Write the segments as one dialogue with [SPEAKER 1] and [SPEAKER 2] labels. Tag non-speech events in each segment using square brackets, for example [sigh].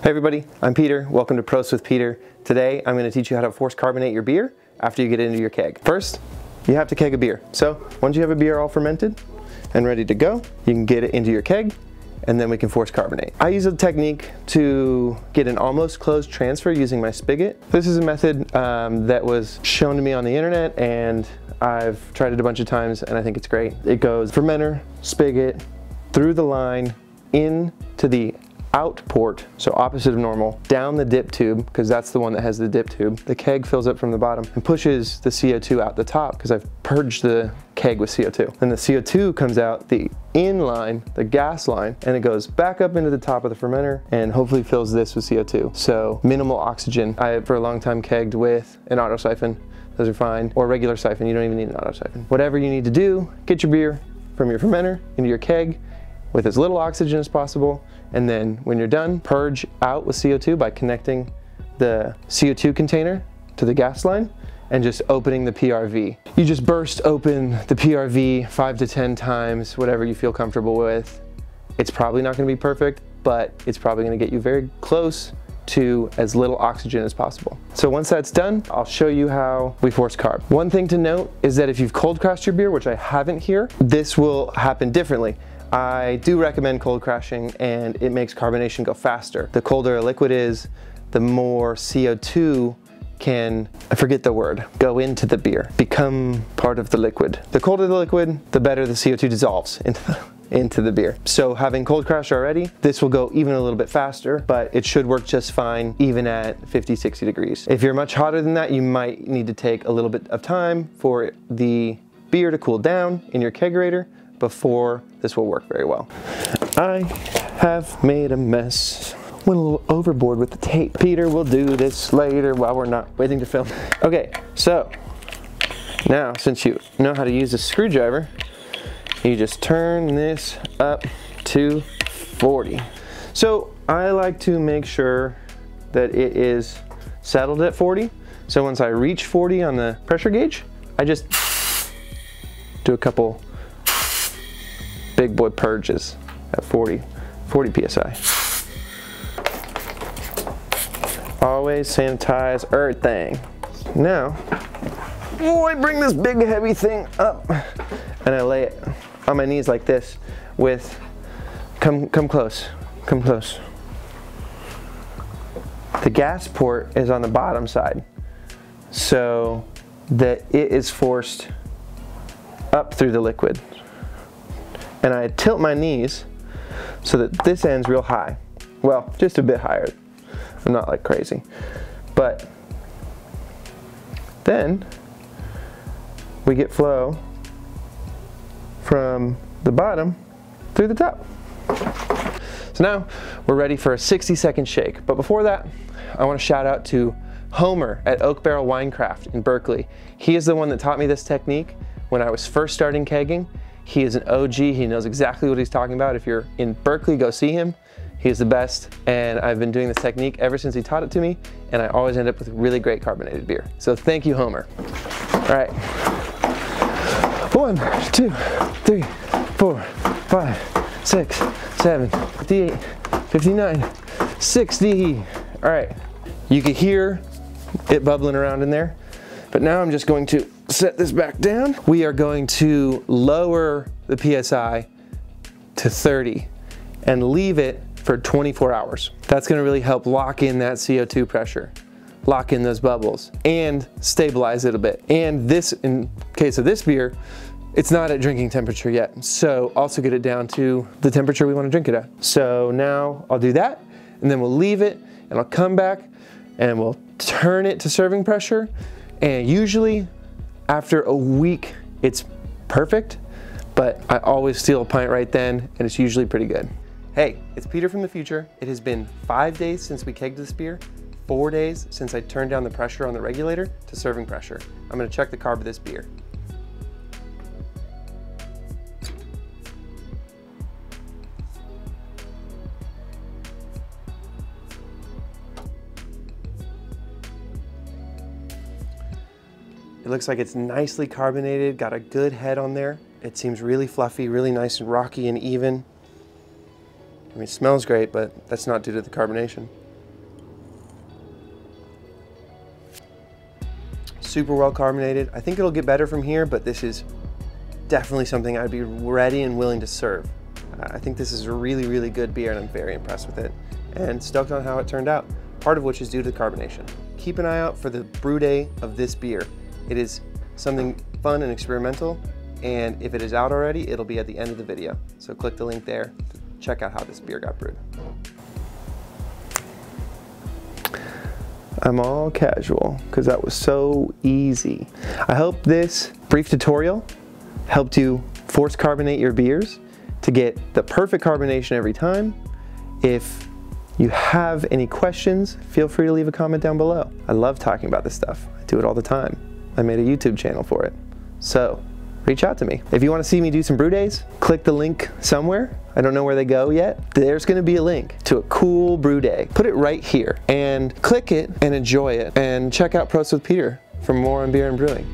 [SPEAKER 1] Hey everybody, I'm Peter. Welcome to Prost with Peter. Today I'm going to teach you how to force carbonate your beer after you get it into your keg. First, you have to keg a beer. So once you have a beer all fermented and ready to go, you can get it into your keg and then we can force carbonate. I use a technique to get an almost closed transfer using my spigot. This is a method um, that was shown to me on the internet and I've tried it a bunch of times and I think it's great. It goes fermenter, spigot, through the line, into the out port, so opposite of normal, down the dip tube, because that's the one that has the dip tube. The keg fills up from the bottom and pushes the CO2 out the top, because I've purged the keg with CO2. Then the CO2 comes out the in line, the gas line, and it goes back up into the top of the fermenter and hopefully fills this with CO2. So minimal oxygen. I, for a long time, kegged with an auto siphon. Those are fine. Or regular siphon, you don't even need an auto siphon. Whatever you need to do, get your beer from your fermenter into your keg with as little oxygen as possible and then when you're done, purge out with CO2 by connecting the CO2 container to the gas line and just opening the PRV. You just burst open the PRV five to 10 times, whatever you feel comfortable with. It's probably not gonna be perfect, but it's probably gonna get you very close to as little oxygen as possible. So once that's done, I'll show you how we force carb. One thing to note is that if you've cold crashed your beer, which I haven't here, this will happen differently. I do recommend cold crashing and it makes carbonation go faster. The colder a liquid is, the more CO2 can, I forget the word, go into the beer, become part of the liquid. The colder the liquid, the better the CO2 dissolves into the, [laughs] into the beer. So having cold crash already, this will go even a little bit faster, but it should work just fine even at 50, 60 degrees. If you're much hotter than that, you might need to take a little bit of time for the beer to cool down in your kegerator before this will work very well. I have made a mess. Went a little overboard with the tape. Peter will do this later while we're not waiting to film. [laughs] Okay, so now since you know how to use a screwdriver, you just turn this up to 40. So I like to make sure that it is settled at 40. So once I reach 40 on the pressure gauge, I just do a couple big boy purges at 40, 40 PSI. Always sanitize everything. Now, oh, I bring this big heavy thing up and I lay it on my knees like this with, come, come close, come close. The gas port is on the bottom side so that it is forced up through the liquid and I tilt my knees so that this end's real high. Well, just a bit higher. I'm not like crazy. But then we get flow from the bottom through the top. So now we're ready for a 60 second shake. But before that, I want to shout out to Homer at Oak Barrel Winecraft in Berkeley. He is the one that taught me this technique when I was first starting kegging he is an OG. He knows exactly what he's talking about. If you're in Berkeley, go see him. He's the best, and I've been doing this technique ever since he taught it to me, and I always end up with really great carbonated beer. So thank you, Homer. All right. One, two, three, four, five, six, seven, 58, 59, 60. All right. You can hear it bubbling around in there, but now I'm just going to set this back down. We are going to lower the PSI to 30 and leave it for 24 hours. That's gonna really help lock in that CO2 pressure, lock in those bubbles and stabilize it a bit. And this, in case of this beer, it's not at drinking temperature yet. So also get it down to the temperature we wanna drink it at. So now I'll do that and then we'll leave it and I'll come back and we'll turn it to serving pressure. And usually after a week, it's perfect, but I always steal a pint right then, and it's usually pretty good. Hey, it's Peter from the future. It has been five days since we kegged this beer, four days since I turned down the pressure on the regulator to serving pressure. I'm gonna check the carb of this beer. It looks like it's nicely carbonated, got a good head on there. It seems really fluffy, really nice and rocky and even. I mean, it smells great, but that's not due to the carbonation. Super well carbonated. I think it'll get better from here, but this is definitely something I'd be ready and willing to serve. Uh, I think this is a really, really good beer and I'm very impressed with it and stoked on how it turned out, part of which is due to the carbonation. Keep an eye out for the brew day of this beer. It is something fun and experimental and if it is out already, it'll be at the end of the video. So click the link there to check out how this beer got brewed. I'm all casual because that was so easy. I hope this brief tutorial helped you force carbonate your beers to get the perfect carbonation every time. If you have any questions, feel free to leave a comment down below. I love talking about this stuff. I do it all the time. I made a YouTube channel for it. So reach out to me. If you want to see me do some brew days, click the link somewhere. I don't know where they go yet. There's going to be a link to a cool brew day. Put it right here and click it and enjoy it and check out Prost with Peter for more on beer and brewing.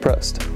[SPEAKER 1] Prost.